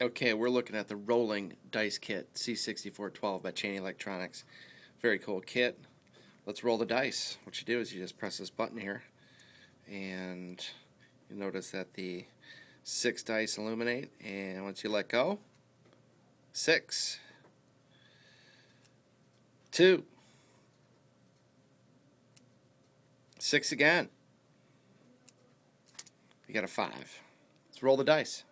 Okay, we're looking at the rolling dice kit C6412 by Chaney Electronics. Very cool kit. Let's roll the dice. What you do is you just press this button here, and you notice that the six dice illuminate, and once you let go, six, two, six again. You got a five. Let's roll the dice.